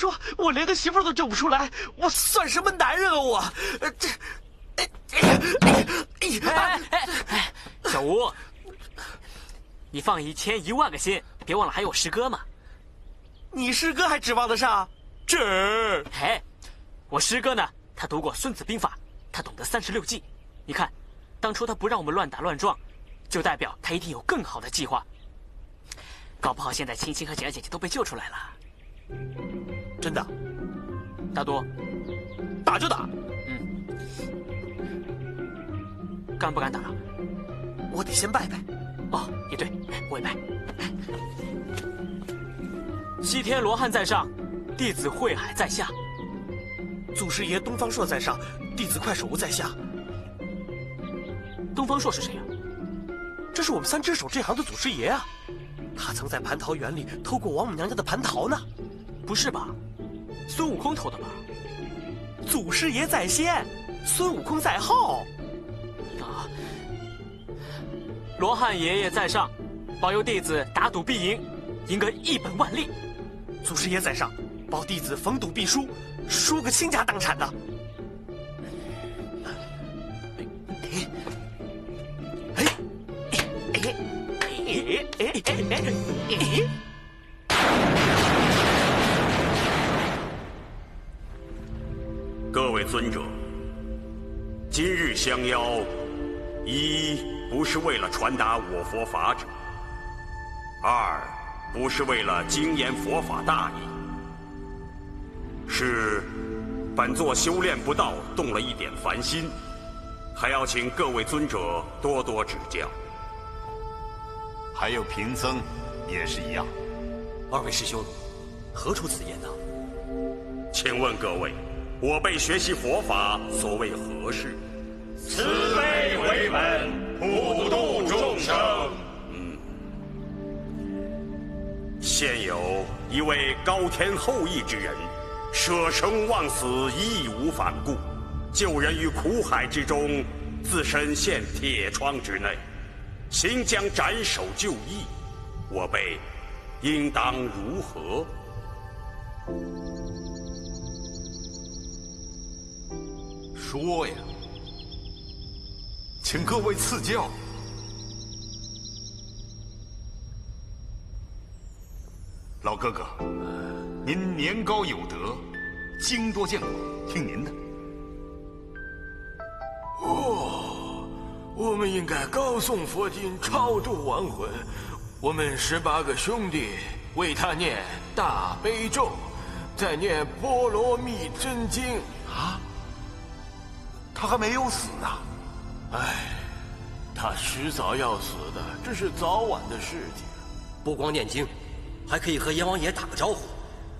你说我连个媳妇都整不出来，我算什么男人啊我？这，哎哎哎哎，小吴，你放一千一万个心，别忘了还有师哥嘛。你师哥还指望得上？这，哎，我师哥呢？他读过《孙子兵法》，他懂得三十六计。你看，当初他不让我们乱打乱撞，就代表他一定有更好的计划。搞不好现在青青和简姐姐都被救出来了。真的？大多，打就打。嗯。敢不敢打？我得先拜拜。哦，也对，我也拜。西天罗汉在上，弟子慧海在下。祖师爷东方朔在上，弟子快手无在下。东方朔是谁呀？这是我们三只手这行的祖师爷啊！他曾在蟠桃园里偷过王母娘家的蟠桃呢。不是吧？孙悟空偷的吧？祖师爷在先，孙悟空在后。啊！罗汉爷爷在上，保佑弟子打赌必赢，赢个一本万利。祖师爷在上，保弟子逢赌必输。输个倾家荡产的！各位尊者，今日相邀，一不是为了传达我佛法旨，二不是为了精研佛法大义。是，本座修炼不到，动了一点凡心，还要请各位尊者多多指教。还有贫僧，也是一样。二位师兄，何出此言呢？请问各位，我辈学习佛法，所谓何事？慈悲为本，普度众生。嗯。现有一位高天厚义之人。舍生忘死，义无反顾，救人于苦海之中，自身陷铁窗之内，行将斩首就义，我辈应当如何？说呀，请各位赐教。老哥哥。您年高有德，经多见广，听您的。哦，我们应该高诵佛经，超度亡魂。我们十八个兄弟为他念大悲咒，再念波罗蜜真经。啊，他还没有死呢。唉，他迟早要死的，这是早晚的事情。不光念经，还可以和阎王爷打个招呼。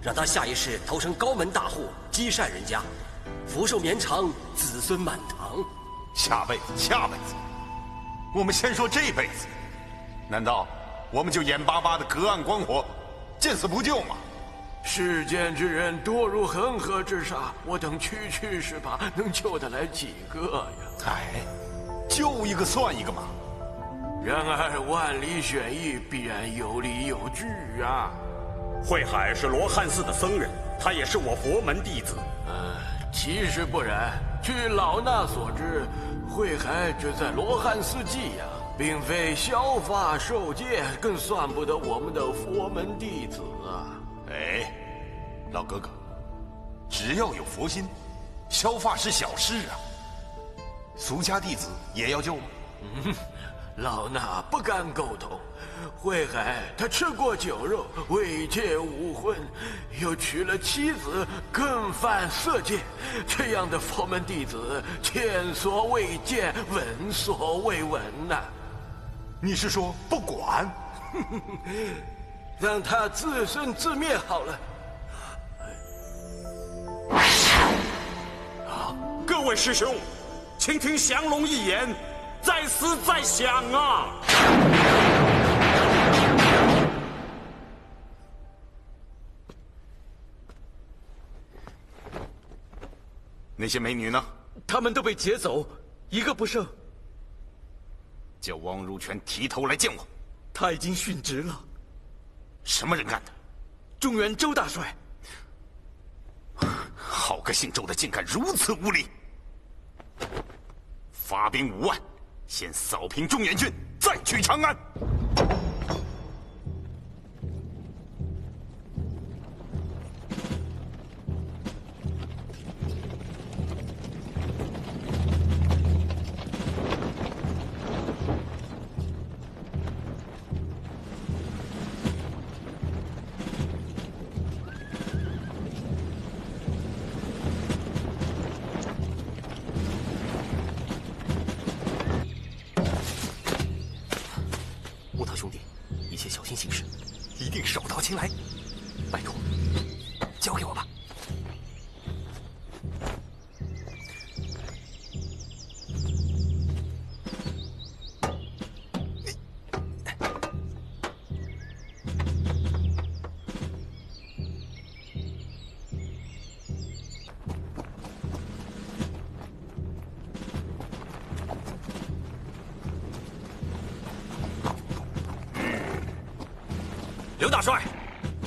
让他下一世投生高门大户，积善人家，福寿绵长，子孙满堂。下辈子，下辈子，我们先说这辈子，难道我们就眼巴巴的隔岸观火，见死不救吗？世间之人多如恒河之沙，我等区区十八，能救得来几个呀？哎，救一个算一个嘛。然而万里选一，必然有理有据啊。慧海是罗汉寺的僧人，他也是我佛门弟子。呃，其实不然。据老衲所知，慧海只在罗汉寺寄养，并非削发受戒，更算不得我们的佛门弟子啊。哎，老哥哥，只要有佛心，削发是小事啊。俗家弟子也要救吗？嗯，老衲不敢苟同。慧海，他吃过酒肉，未戒无婚，又娶了妻子，更犯色戒。这样的佛门弟子，前所未见，闻所未闻呐！你是说不管？让他自生自灭好了。啊！各位师兄，请听降龙一言，在思在想啊！那些美女呢？他们都被劫走，一个不剩。叫汪如泉提头来见我。他已经殉职了。什么人干的？中原周大帅。好个姓周的竟敢如此无礼。发兵五万先扫平中原军再取长安。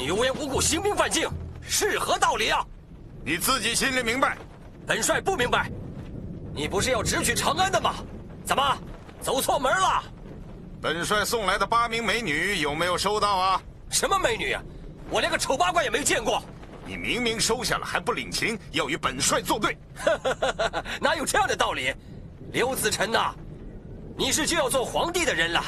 你无缘无故兴兵犯境，是何道理啊？你自己心里明白。本帅不明白，你不是要直取长安的吗？怎么走错门了？本帅送来的八名美女有没有收到啊？什么美女啊？我连个丑八怪也没见过。你明明收下了还不领情，要与本帅作对，哪有这样的道理？刘子辰呐，你是就要做皇帝的人了。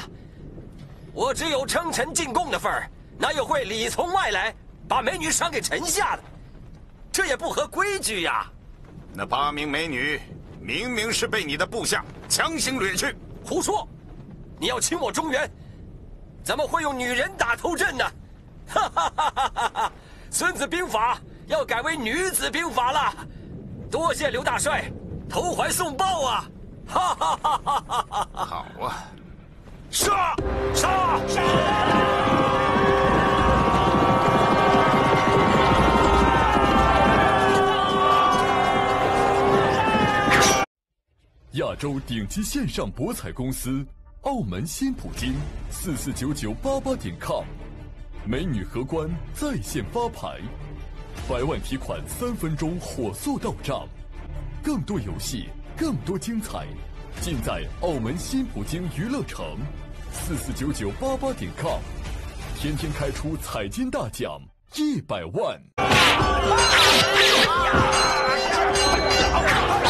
我只有称臣进贡的份儿，哪有会里从外来把美女赏给臣下的？这也不合规矩呀！那八名美女明明是被你的部下强行掠去。胡说！你要侵我中原，怎么会用女人打头阵呢？哈哈哈哈哈哈！孙子兵法要改为女子兵法了，多谢刘大帅投怀送抱啊！哈哈哈哈哈哈！好啊，杀杀！杀！亚洲顶级线上博彩公司，澳门新普京，四四九九八八点 com，美女荷官在线发牌，百万提款三分钟火速到账，更多游戏，更多精彩，尽在澳门新普京娱乐城，四四九九八八点 com，天天开出彩金大奖一百万。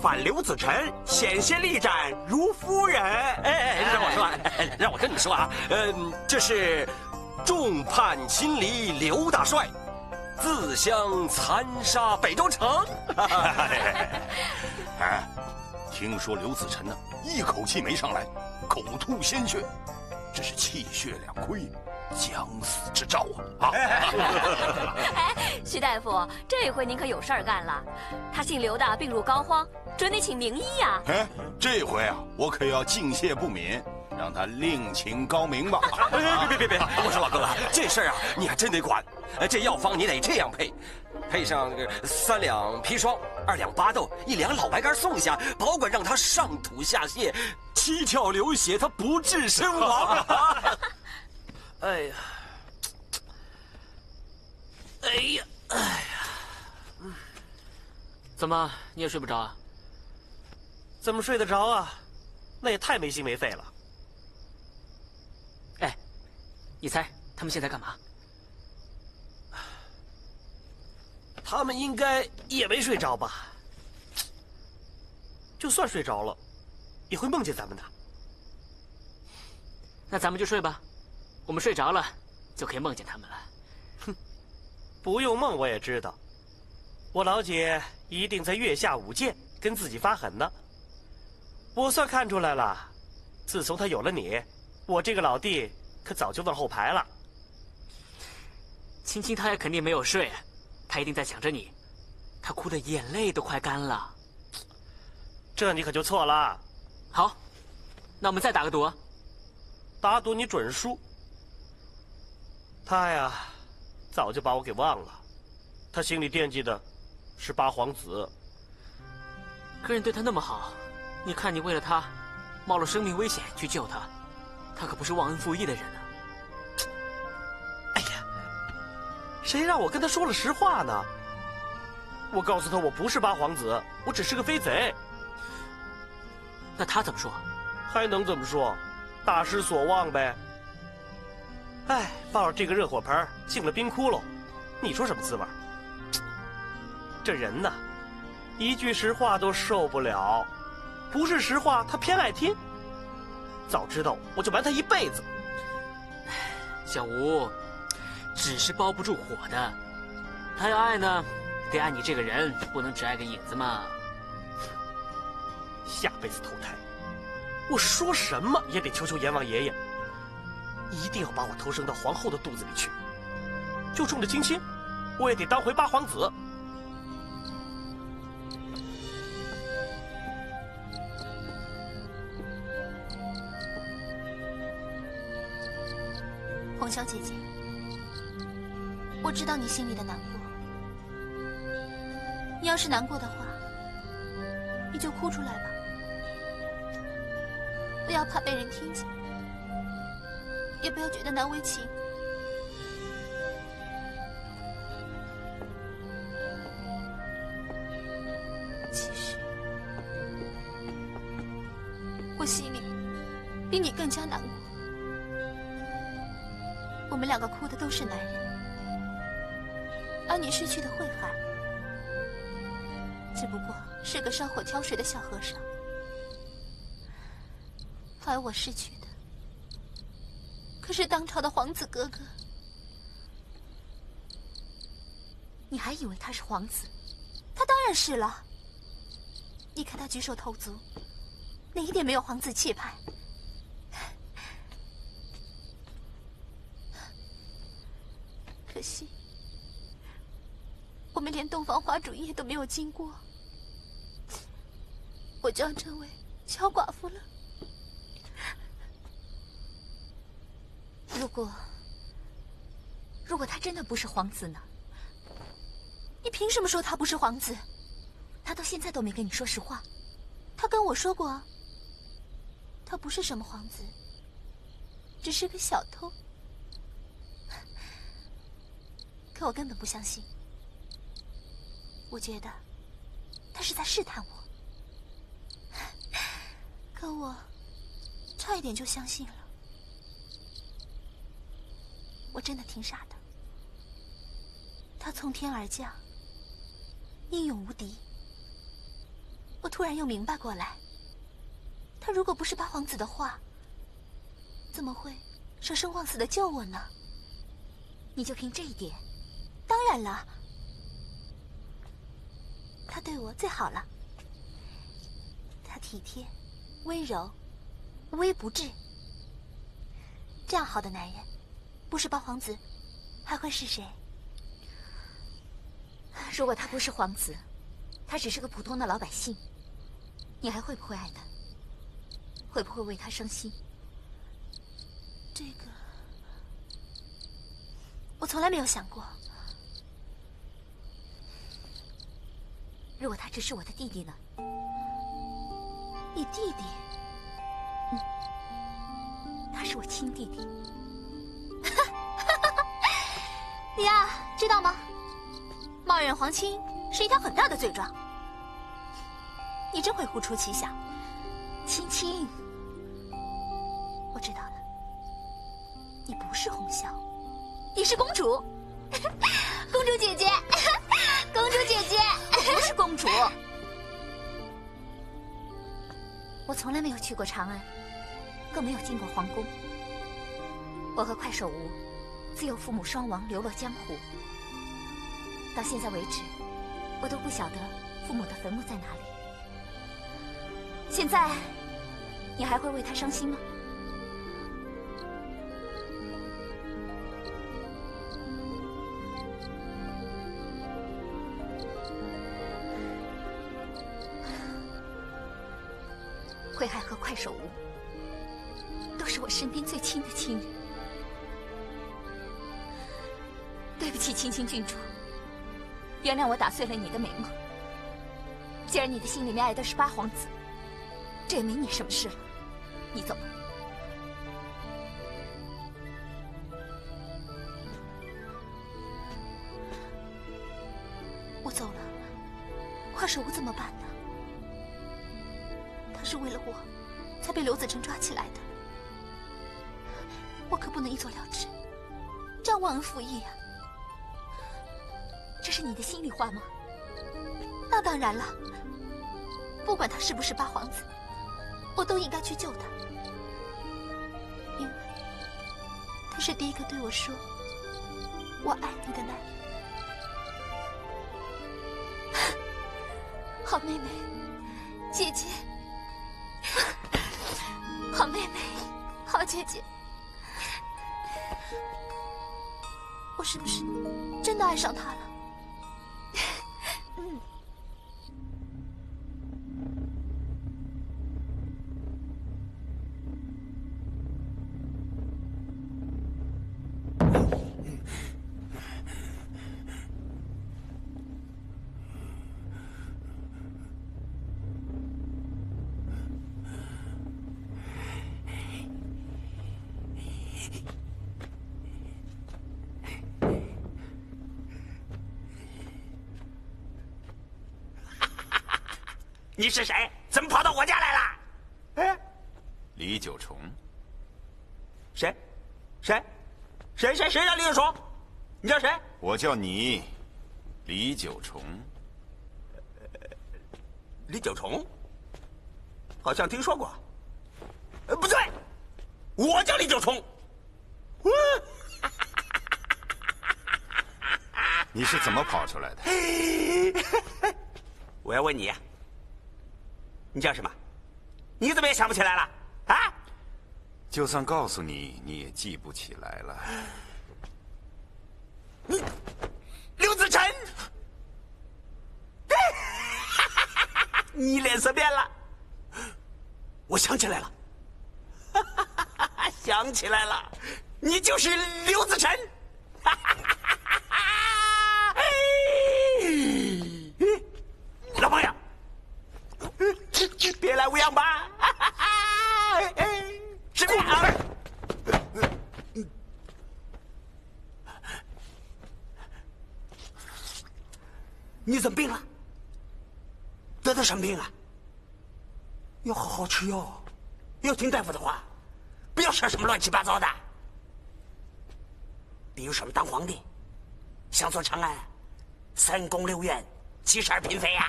反刘子辰，险些力战如夫人。哎哎，让我说，让我跟你说啊，嗯，这是众叛亲离刘大帅，自相残杀北周城。哎，听说刘子辰呢，一口气没上来，口吐鲜血，这是气血两亏。将死之兆啊！啊！哎，徐大夫，这回您可有事儿干了。他姓刘的病入膏肓，准得请名医呀。哎，这回啊，我可要敬谢不敏，让他另请高明吧。别别别别别！我说 老哥，这事儿啊，你还真得管。这药方你得这样配，配上三两砒霜，二两巴豆，一两老白干送下，保管让他上吐下泻，七窍流血，他不治身亡。哎呀，哎呀，哎呀，怎么你也睡不着啊？怎么睡得着啊？那也太没心没肺了。哎，你猜他们现在干嘛？他们应该也没睡着吧？就算睡着了，也会梦见咱们的。那咱们就睡吧。我们睡着了，就可以梦见他们了。哼，不用梦我也知道，我老姐一定在月下舞剑，跟自己发狠呢。我算看出来了，自从她有了你，我这个老弟可早就往后排了。青青她也肯定没有睡，她一定在想着你，她哭的眼泪都快干了。这你可就错了。好，那我们再打个赌。打赌你准输。他呀，早就把我给忘了，他心里惦记的是八皇子。可人对他那么好，你看你为了他，冒了生命危险去救他，他可不是忘恩负义的人呢。哎呀，谁让我跟他说了实话呢？我告诉他我不是八皇子，我只是个飞贼。那他怎么说？还能怎么说？大失所望呗。哎，抱着这个热火盆进了冰窟窿，你说什么滋味？这人呐，一句实话都受不了，不是实话他偏爱听。早知道我就瞒他一辈子。小吴，纸是包不住火的，他要爱呢，得爱你这个人，不能只爱个影子嘛。下辈子投胎，我说什么也得求求阎王爷爷。一定要把我投生到皇后的肚子里去，就冲着金星，我也得当回八皇子。红小姐姐，我知道你心里的难过。你要是难过的话，你就哭出来吧，不要怕被人听见。也不要觉得难为情。其实，我心里比你更加难过。我们两个哭的都是男人，而你失去的慧海，只不过是个烧火挑水的小和尚，而我失去的。可是当朝的皇子哥哥，你还以为他是皇子？他当然是了。你看他举手投足，哪一点没有皇子气派？可惜，我们连洞房花烛夜都没有经过，我就要成为小寡妇了。如果，如果他真的不是皇子呢？你凭什么说他不是皇子？他到现在都没跟你说实话。他跟我说过，他不是什么皇子，只是个小偷。可我根本不相信。我觉得他是在试探我。可我差一点就相信了。我真的挺傻的。他从天而降，英勇无敌。我突然又明白过来，他如果不是八皇子的话，怎么会舍生忘死的救我呢？你就凭这一点？当然了，他对我最好了。他体贴、温柔、无微不至，这样好的男人。不是八皇子，还会是谁？如果他不是皇子，他只是个普通的老百姓，你还会不会爱他？会不会为他伤心？这个，我从来没有想过。如果他只是我的弟弟呢？你弟弟？嗯，他是我亲弟弟。你呀，知道吗？冒认皇亲是一条很大的罪状。你真会胡出奇想，青青。我知道了，你不是红绡，你是公主，公主姐姐，公主姐姐，我不是公主。我从来没有去过长安，更没有进过皇宫。我和快手吴自幼父母双亡，流落江湖。到现在为止，我都不晓得父母的坟墓在哪里。现在，你还会为他伤心吗？谅我打碎了你的美梦。既然你的心里面爱的是八皇子，这也没你什么事了。你走吧。我走了，快手吴怎么办呢？他是为了我，才被刘子成抓起来的。我可不能一走了之，这样忘恩负义啊！话吗？那当然了。不管他是不是八皇子，我都应该去救他，因为他是第一个对我说“我爱你”的男人。好妹妹，姐姐，好妹妹，好姐姐，我是不是真的爱上他了？你是谁？怎么跑到我家来了？哎，李九重。谁？谁？谁谁谁叫李九重？你叫谁？我叫你，李九重。李九重？好像听说过。呃，不对，我叫李九重。你是怎么跑出来的？我要问你。你叫什么？你怎么也想不起来了？啊！就算告诉你，你也记不起来了。你，刘子辰，你脸色变了。我想起来了，想起来了，你就是刘子辰。老朋友。吧？是命啊！你怎么病了？得的什么病啊？要好好吃药，要听大夫的话，不要说什么乱七八糟的。比如什么当皇帝，想做长安三宫六院七十二嫔妃呀？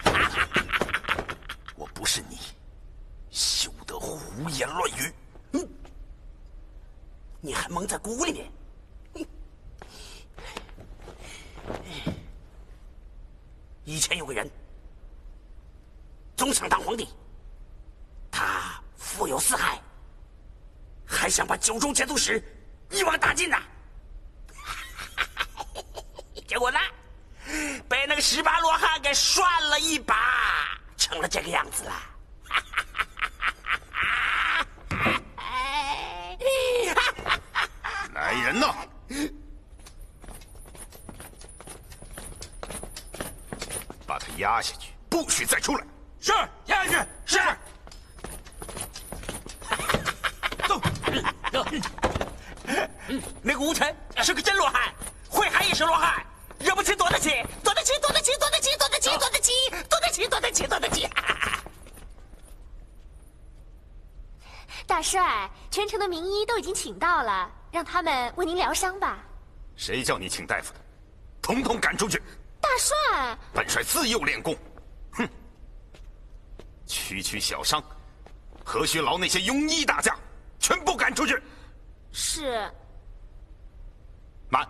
我不是你，休得胡言乱语！嗯，你还蒙在鼓里面。以前有个人，总想当皇帝，他富有四海，还想把九州节度使一网打尽呐。我呢，被那个十八罗汉给涮了一把，成了这个样子了。来人呐！把他压下去，不许再出来。是，压下去。是。走。那个吴尘是个真罗汉，慧海也是罗汉，惹不起躲得起，躲得起，躲得起，躲得起，躲得起，躲得起，躲得起，躲得起，躲得起。大帅，全城的名医都已经请到了，让他们为您疗伤吧。谁叫你请大夫的？统统赶出去！大帅，本帅自幼练功，哼！区区小伤，何须劳那些庸医大将？全部赶出去！是。慢。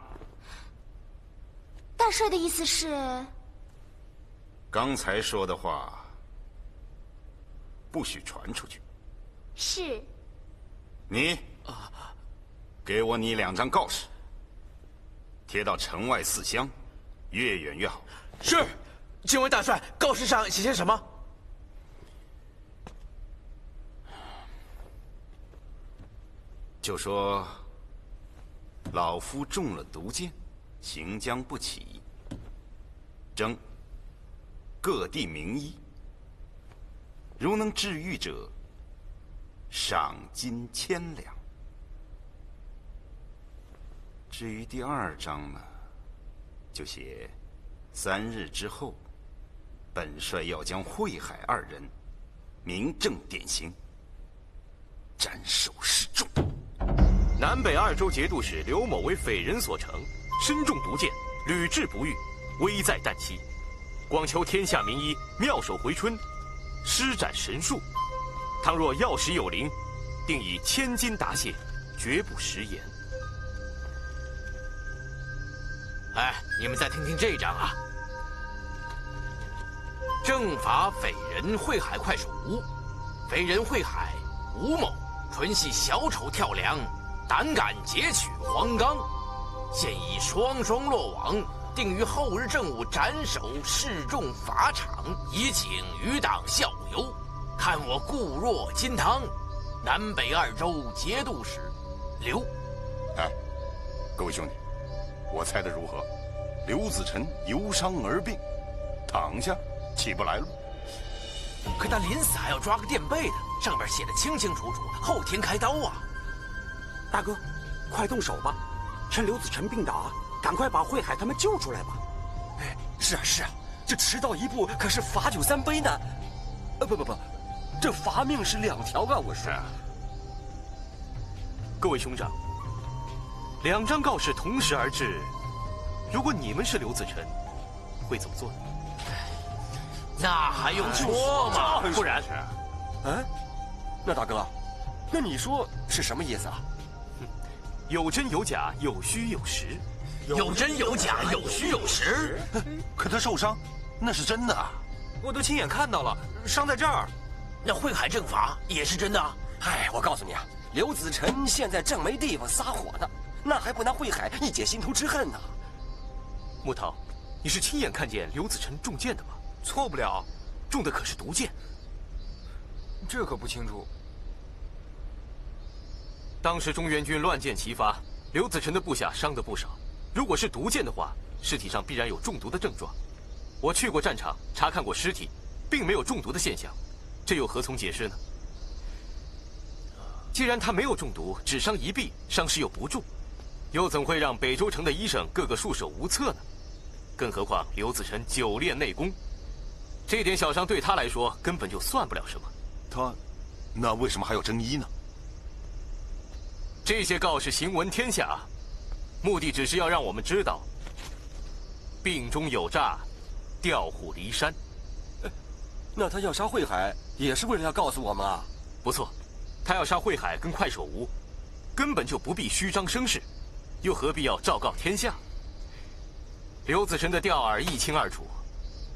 大帅的意思是？刚才说的话不许传出去。是。你，给我你两张告示，贴到城外四乡，越远越好。是。请问大帅，告示上写些什么？就说老夫中了毒箭，行将不起。征各地名医，如能治愈者，赏金千两。至于第二章呢，就写三日之后，本帅要将慧海二人明正典刑，斩首示众。南北二州节度使刘某为匪人所成，身中毒箭，屡治不愈，危在旦夕。广求天下名医妙手回春，施展神术。倘若药石有灵，定以千金答谢，绝不食言。哎，你们再听听这一章啊！正法匪人会海快手吴，匪人会海吴某，纯系小丑跳梁。胆敢劫取黄冈，现已双双落网，定于后日正午斩首示众法场，以请余党效尤。看我固若金汤，南北二州节度使刘。哎，各位兄弟，我猜的如何？刘子辰由伤而病，躺下起不来了。可他临死还要抓个垫背的，上面写的清清楚楚，后天开刀啊。大哥，快动手吧！趁刘子辰病倒啊，赶快把慧海他们救出来吧！哎，是啊是啊，这迟到一步可是罚酒三杯呢！呃，不不不，这罚命是两条啊！我说。各位兄长，两张告示同时而至，如果你们是刘子辰，会怎么做呢？那还用说吗？不然，嗯，那大哥，那你说是什么意思啊？有真有假，有虚有实。有真有假，有虚有实。可他受伤，那是真的。我都亲眼看到了，伤在这儿。那慧海正法也是真的。哎，我告诉你啊，刘子辰现在正没地方撒火呢，那还不拿慧海一解心头之恨呢？木桃，你是亲眼看见刘子辰中箭的吗？错不了，中的可是毒箭。这可不清楚。当时中原军乱箭齐发，刘子辰的部下伤得不少。如果是毒箭的话，尸体上必然有中毒的症状。我去过战场，查看过尸体，并没有中毒的现象，这又何从解释呢？既然他没有中毒，只伤一臂，伤势又不重，又怎会让北周城的医生个个束手无策呢？更何况刘子辰久练内功，这点小伤对他来说根本就算不了什么。他，那为什么还要征医呢？这些告示行闻天下，目的只是要让我们知道，病中有诈，调虎离山。那他要杀慧海，也是为了要告诉我们啊？不错，他要杀慧海跟快手吴，根本就不必虚张声势，又何必要昭告天下？刘子辰的钓饵一清二楚，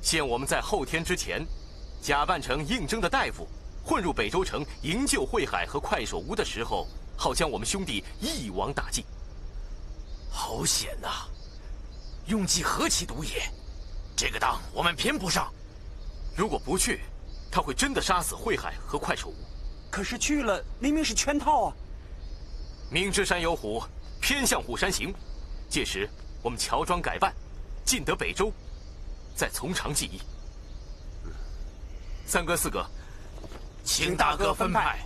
限我们在后天之前，假扮成应征的大夫，混入北周城营救慧海和快手吴的时候。好将我们兄弟一网打尽。好险呐！用计何其毒也！这个当我们偏不上。如果不去，他会真的杀死慧海和快手吴。可是去了，明明是圈套啊！明知山有虎，偏向虎山行。届时我们乔装改扮，进得北周，再从长计议。三哥、四哥，请大哥分派。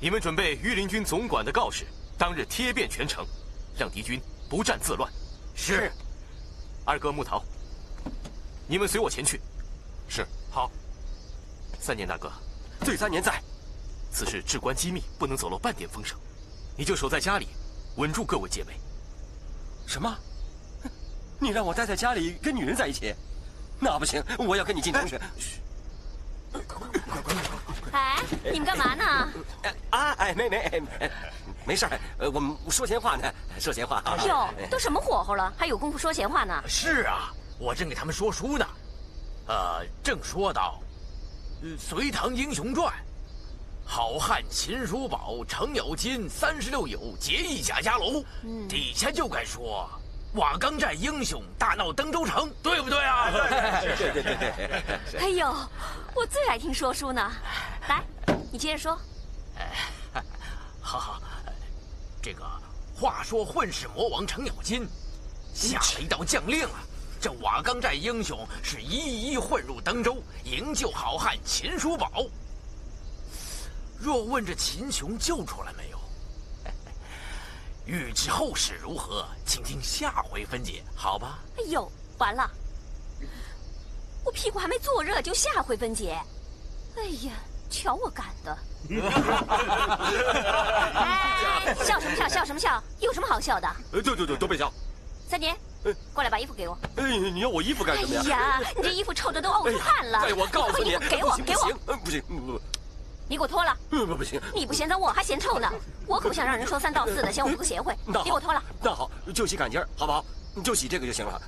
你们准备御林军总管的告示，当日贴遍全城，让敌军不战自乱。是。二哥木桃，你们随我前去。是。好。三年大哥，对三年在。此事至关机密，不能走漏半点风声。你就守在家里，稳住各位姐妹。什么？你让我待在家里跟女人在一起？那不行，我要跟你进城去。哎，你们干嘛呢？啊，哎，没没，没事儿，我们说闲话呢，说闲话。哟，都什么火候了，还有功夫说闲话呢？是啊，我正给他们说书呢。呃，正说到《隋唐英雄传》。好汉秦叔宝、程咬金三十六友结义贾家楼，底下就该说瓦岗寨英雄大闹登州城，对不对啊？对对对对。哎呦，我最爱听说书呢。来，你接着说。好好，这个话说混世魔王程咬金下了一道将令啊，这瓦岗寨英雄是一一混入登州营救好汉秦叔宝。若问这秦琼救出来没有？欲知后事如何，请听下回分解，好吧？哎呦，完了！我屁股还没坐热，就下回分解。哎呀，瞧我赶的！哎，笑什么笑？笑什么笑？有什么好笑的？对对对，都别笑。三年，过来把衣服给我。哎，你要我衣服干什么呀？哎呀，你这衣服臭的都沤出汗了。哎，我告诉你，给我，给我。不行，不不。你给我脱了！不不行！你不嫌脏，我还嫌臭呢。我可不想让人说三道四的，嫌我不贤惠。你给我脱了！那好，就洗杆尖好不好？就洗这个就行了。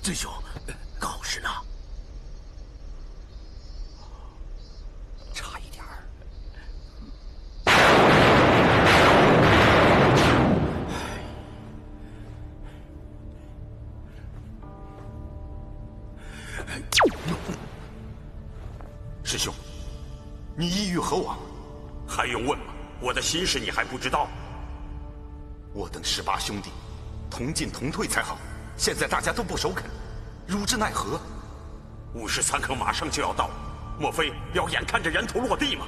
尊兄，告示呢？师兄，你意欲何往？还用问吗？我的心事你还不知道？我等十八兄弟，同进同退才好。现在大家都不首肯，汝之奈何？五十三坑马上就要到，莫非要眼看着人头落地吗？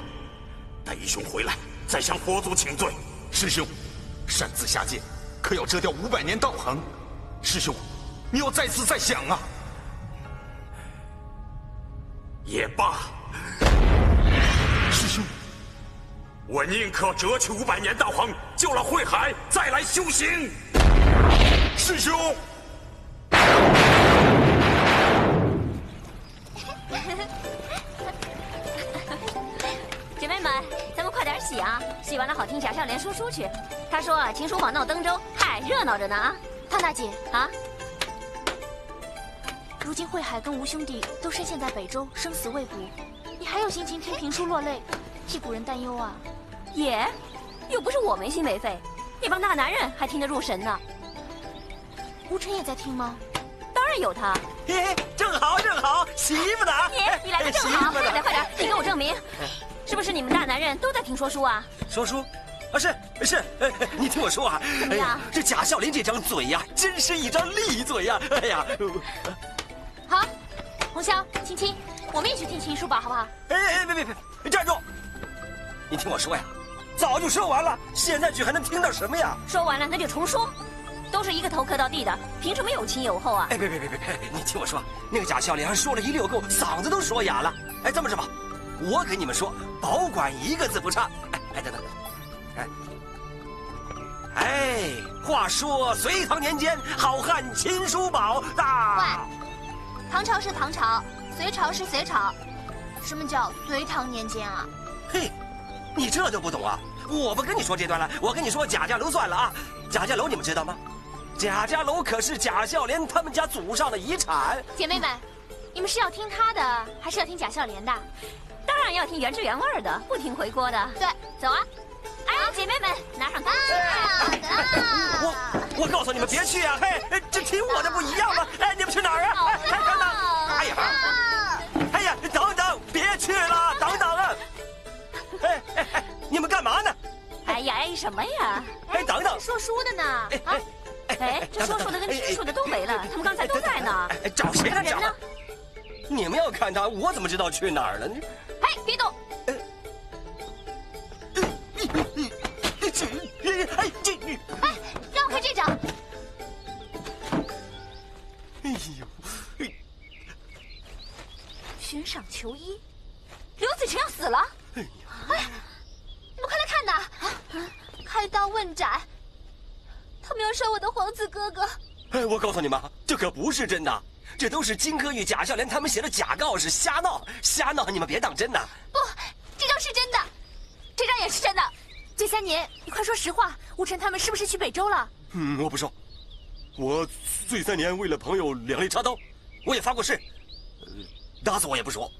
待义兄回来，再向佛祖请罪。师兄，擅自下界，可要折掉五百年道行。师兄，你要再思再想啊！也罢。我宁可折去五百年道行，救了慧海，再来修行。师兄，姐妹们，咱们快点洗啊！洗完了好听贾笑莲说书去。他说啊，秦叔宝闹登州，嗨，热闹着呢啊！汤大姐啊，如今慧海跟吴兄弟都深陷在北周，生死未卜。你还有心情听评书落泪，替古人担忧啊？也，又不是我没心没肺，那帮大男人还听得入神呢。吴晨也在听吗？当然有他。嘿，正好正好，洗衣服呢。你你来的正好，快点快点，你给我证明，是不是你们大男人都在听说书啊？说书，啊是是，你听我说啊，怎么样？这贾孝林这张嘴呀，真是一张利嘴呀！哎呀，好，红霄、青青。我们也去听秦叔宝，好不好？哎哎，别别别，站住！你听我说呀，早就说完了，现在去还能听到什么呀？说完了那就重说，都是一个头磕到地的，凭什么有亲有后啊？哎，别别别别别，你听我说，那个贾孝廉说了一溜够，嗓子都说哑了。哎，这么着吧，我给你们说，保管一个字不差。哎哎，等等，哎，哎，话说隋唐年间，好汉秦叔宝大。喂，唐朝是唐朝。隋朝是隋朝，什么叫隋唐年间啊？嘿，你这都不懂啊！我不跟你说这段了，我跟你说贾家楼算了啊！贾家楼你们知道吗？贾家楼可是贾孝廉他们家祖上的遗产。姐妹们，你们是要听他的，还是要听贾孝廉的？当然要听原汁原味的，不听回锅的。对，走啊！哎姐妹们，拿上刀！我我告诉你们别去啊！嘿，这听我的不一样吗？哎，你们去哪儿啊？哎，等等！哎呀，哎呀，等等，别去了，等等啊！哎哎哎，你们干呀，哎什么呀？哎，等等，说书的呢？啊？哎，这说书的跟听书的都没了，他们刚才都在呢。哎，找谁呢？人呢？你们要看他，我怎么知道去哪儿了呢？哎，别动！哎，这哎，让开这张！哎呦！悬赏求医，刘子成要死了！哎呀！你们快来看呐！开刀问斩，他们要杀我的皇子哥哥！哎，我告诉你们，这可不是真的，这都是金科玉贾孝廉他们写的假告示，瞎闹，瞎闹！你们别当真呐！不，这张是真的，这张也是真的。这三年，你快说实话，吴晨他们是不是去北周了？嗯，我不说。我醉三年为了朋友两肋插刀，我也发过誓，打死我也不说。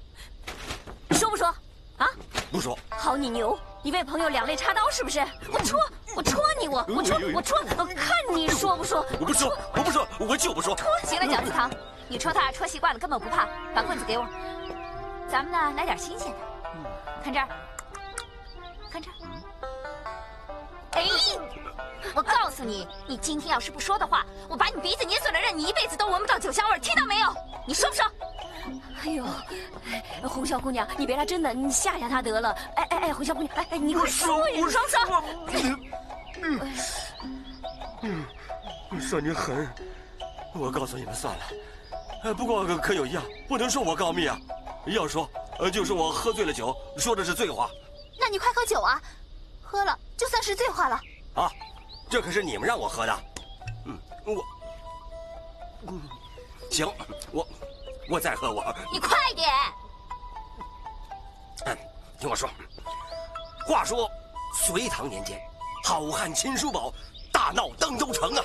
说不说？啊？不说。好，你牛，你为朋友两肋插刀是不是？我戳，我戳你，我我戳，我戳，看你说不说？我不说，我不说，我就不说。戳行了，蒋子堂，你戳他戳习惯了，根本不怕。把棍子给我，咱们呢来点新鲜的。看这儿，看这儿。哎，我告诉你，你今天要是不说的话，我把你鼻子捏碎了，让你一辈子都闻不到酒香味，听到没有？你说不说？哎呦，红绡姑娘，你别来真的，你吓吓他得了。哎哎哎，红绡姑娘，哎哎，你快说呀，我说不说？嗯，嗯，算你狠，我告诉你们算了。哎，不过可有一样，不能说我告密啊，要说，呃，就是我喝醉了酒，说的是醉话。那你快喝酒啊，喝了就算是醉话了。啊，这可是你们让我喝的。嗯，我，嗯，行，我，我再喝我。你快点。嗯，听我说。话说，隋唐年间，好汉秦叔宝大闹登州城啊。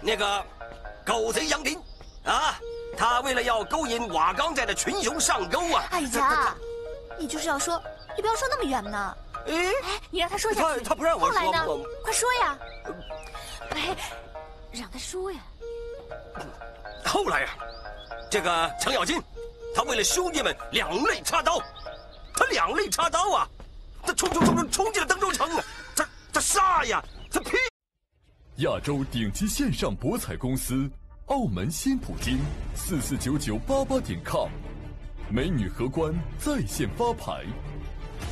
那个狗贼杨林，啊，他为了要勾引瓦岗寨的群雄上钩啊。哎呀，你就是要说，你不要说那么远呢。哎，你让他说下去。他他不让我说。后来呢？快说呀！哎，让他说呀。后来呀，这个程咬金，他为了兄弟们两肋插刀，他两肋插刀啊，他冲冲冲冲冲进了登州城，他他杀呀，他劈。亚洲顶级线上博彩公司，澳门新普京，四四九九八八点 com，美女荷官在线发牌。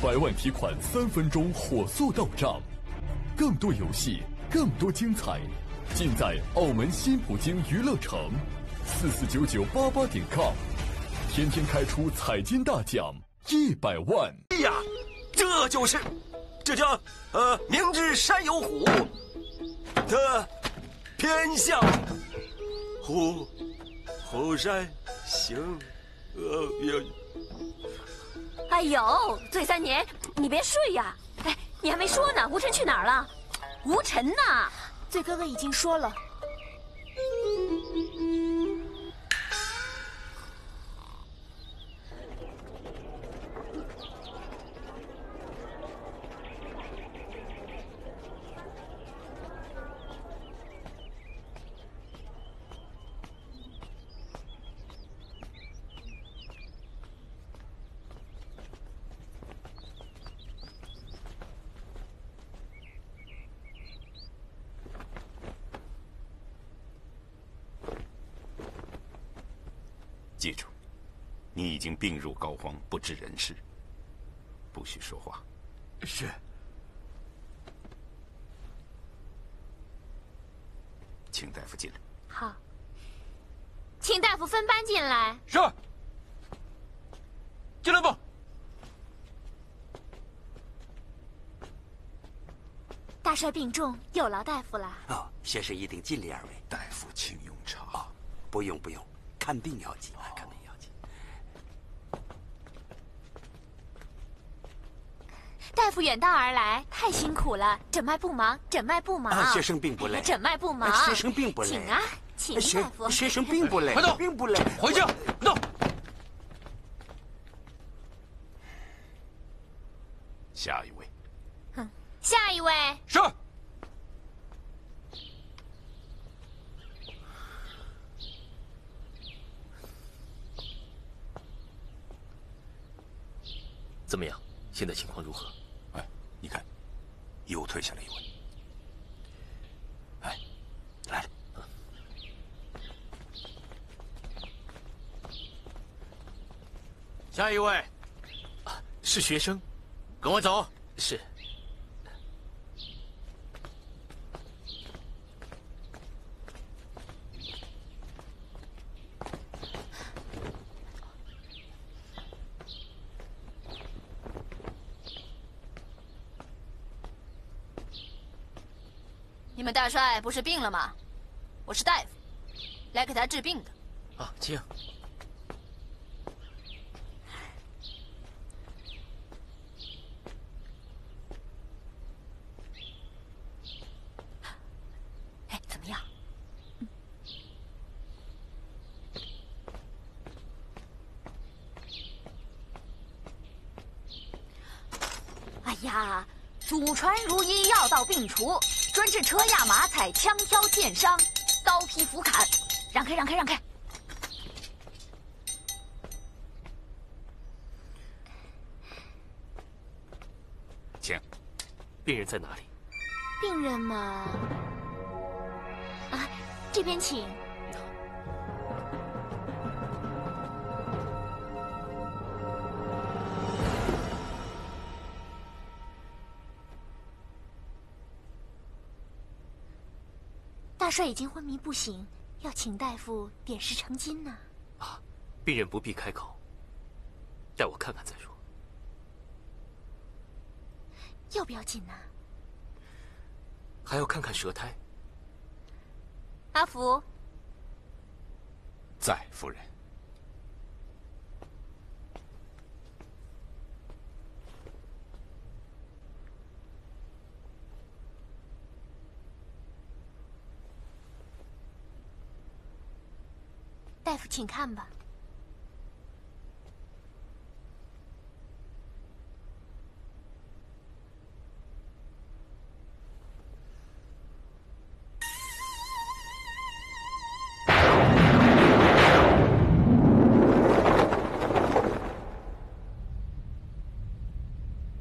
百万提款，三分钟火速到账，更多游戏，更多精彩，尽在澳门新普京娱乐城，四四九九八八点 com，天天开出彩金大奖一百万！哎呀，这就是，这叫呃，明知山有虎，的偏向虎，虎山行，呃呀。哎呦，醉三年，你别睡呀！哎，你还没说呢，吴晨去哪儿了？吴晨呢？醉哥哥已经说了。记住，你已经病入膏肓，不知人事，不许说话。是。请大夫进来。好，请大夫分班进来。是。进来吧。大帅病重，有劳大夫了。哦，先生一定尽力而为。大夫，请用茶。哦，不用不用，看病要紧。看病要紧。大夫远道而来，太辛苦了。诊脉不忙，诊脉不忙。学生并不累。诊脉不忙。学生并不累。请啊，请大夫。学生并不累。快走，并不累。回去，走。下一位。哼，下一位是。怎么样？现在情况如何？退下了一位。哎，来了。下一位，是学生，跟我走。是。你们大帅不是病了吗？我是大夫，来给他治病的。啊，请。哎，怎么样？哎呀，祖传如医，药到病除，专治车压马踩、枪挑剑伤、刀劈斧砍。让开，让开，让开！请。病人在哪里？病人嘛，啊，这边请。帅已经昏迷不醒，要请大夫点石成金呢。啊，病人不必开口，待我看看再说。要不要紧呢？还要看看舌苔。阿福，在夫人。大夫，请看吧。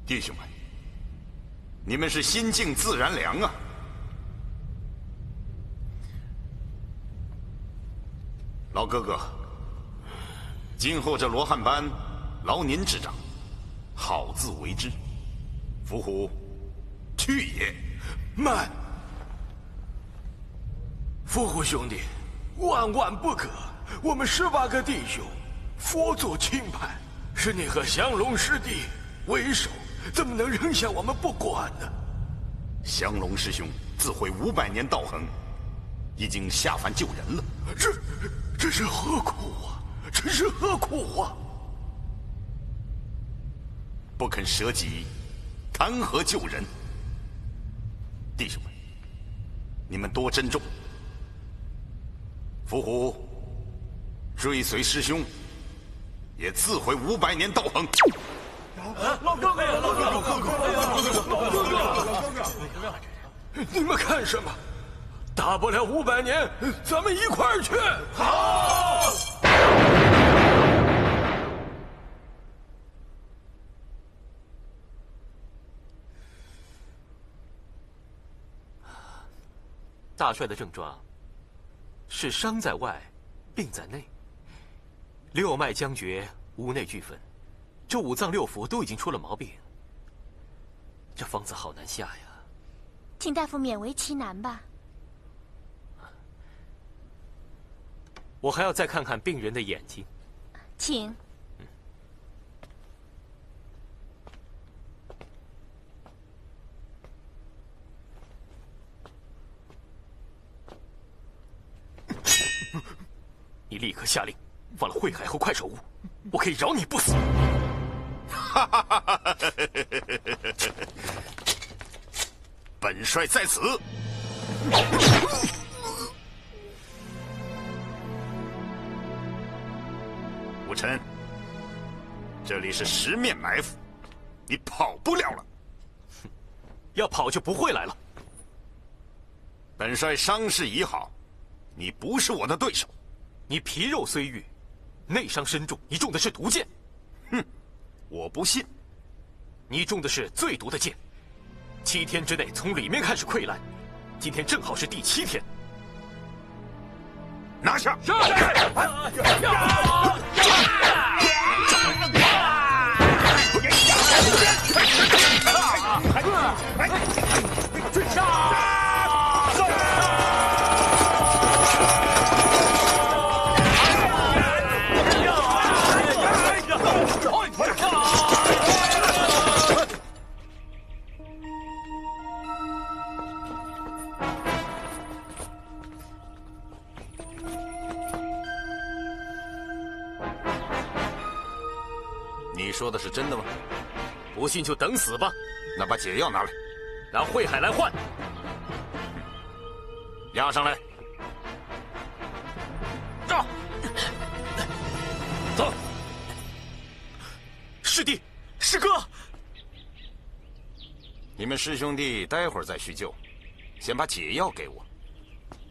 弟兄们，你们是心静自然凉啊！老哥哥，今后这罗汉班，劳您执掌，好自为之。伏虎，去也！慢，伏虎兄弟，万万不可！我们十八个弟兄，佛祖钦派，是你和降龙师弟为首，怎么能扔下我们不管呢？降龙师兄自毁五百年道行，已经下凡救人了。这。这是何苦啊！这是何苦啊！不肯舍己，谈何救人？弟兄们，你们多珍重。伏虎追随师兄，也自毁五百年道行。老哥哥，老哥哥，老哥哥，老哥哥，老哥哥，你们看什么？大不了五百年，咱们一块儿去。好。大帅的症状是伤在外，病在内。六脉僵绝，五内俱焚，这五脏六腑都已经出了毛病。这方子好难下呀。请大夫勉为其难吧。我还要再看看病人的眼睛，请。你立刻下令，放了慧海和快手屋，我可以饶你不死。本帅在此。武臣，这里是十面埋伏，你跑不了了。要跑就不会来了。本帅伤势已好，你不是我的对手。你皮肉虽愈，内伤深重，你中的是毒箭。哼，我不信。你中的是最毒的箭，七天之内从里面开始溃烂，今天正好是第七天。拿下！说的是真的吗？不信就等死吧。那把解药拿来，拿慧海来换。押上来。走。走。师弟，师哥。你们师兄弟待会儿再叙旧，先把解药给我。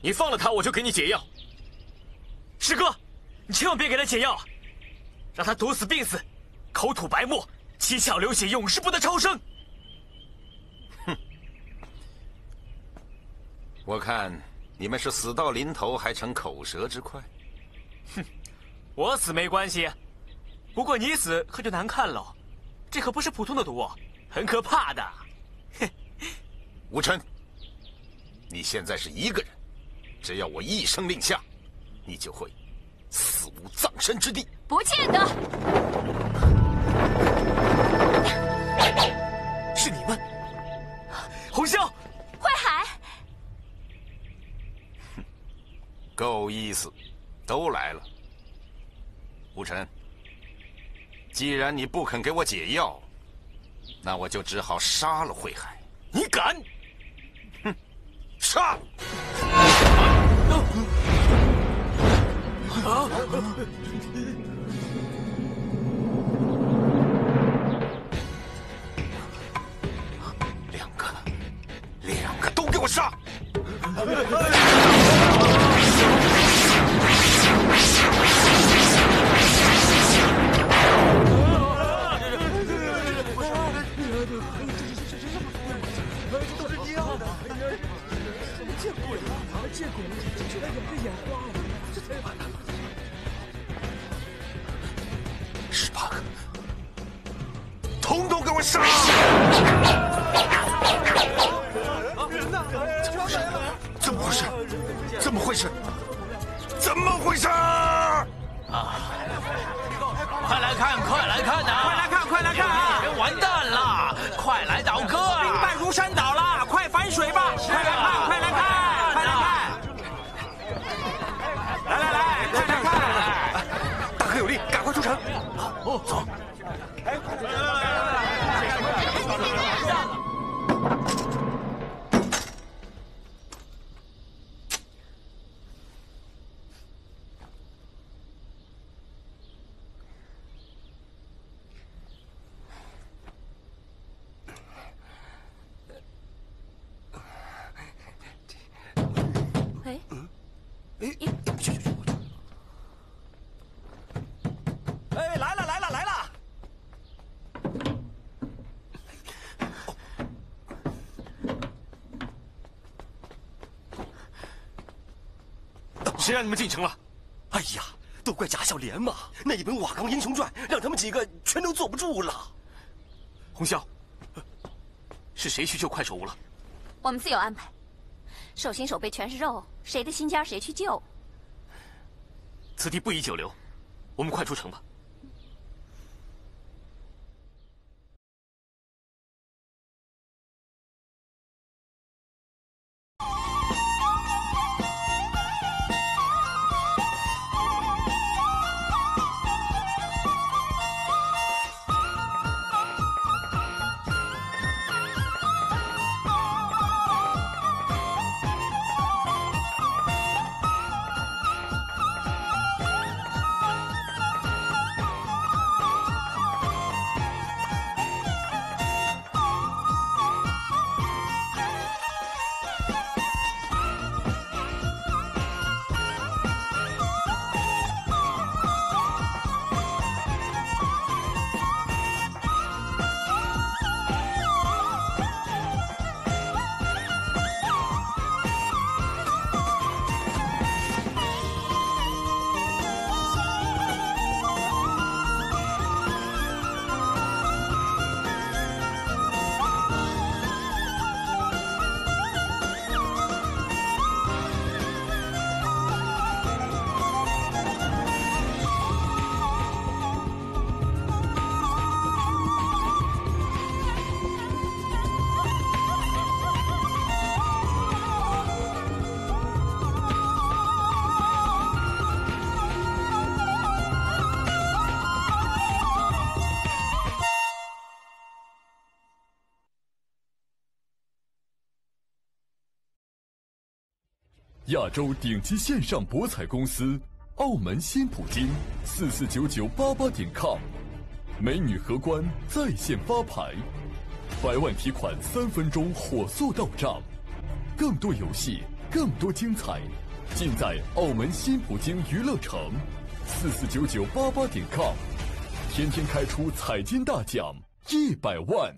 你放了他，我就给你解药。师哥，你千万别给他解药，让他毒死、病死。口吐白沫，七窍流血，永世不得超生。哼！我看你们是死到临头还逞口舌之快。哼！我死没关系，不过你死可就难看喽。这可不是普通的毒，很可怕的。哼！吴琛，你现在是一个人，只要我一声令下，你就会死无葬身之地。不见得。够意思，都来了。吴晨，既然你不肯给我解药，那我就只好杀了慧海。你敢？哼，杀！啊！两个，两个都给我杀！么。见鬼了！见鬼了！这两个眼花了，这才十八个，统统给我杀！怎么回事？怎么回事？怎么回事？啊！快来看，快来看呐！快来看，快来看啊！完蛋了！快来倒戈！兵败如山倒了，走。哎，来来来来来！哎，来了来了来了！谁让你们进城了？哎呀，都怪贾小莲嘛！那一本《瓦岗英雄传》让他们几个全都坐不住了。红霄，是谁去救快手吴了？我们自有安排。手心手背全是肉，谁的心尖谁去救。此地不宜久留，我们快出城吧。亚洲顶级线上博彩公司澳门新普京四四九九八八点 com，美女荷官在线发牌，百万提款三分钟火速到账，更多游戏，更多精彩，尽在澳门新普京娱乐城四四九九八八点 com，天天开出彩金大奖一百万。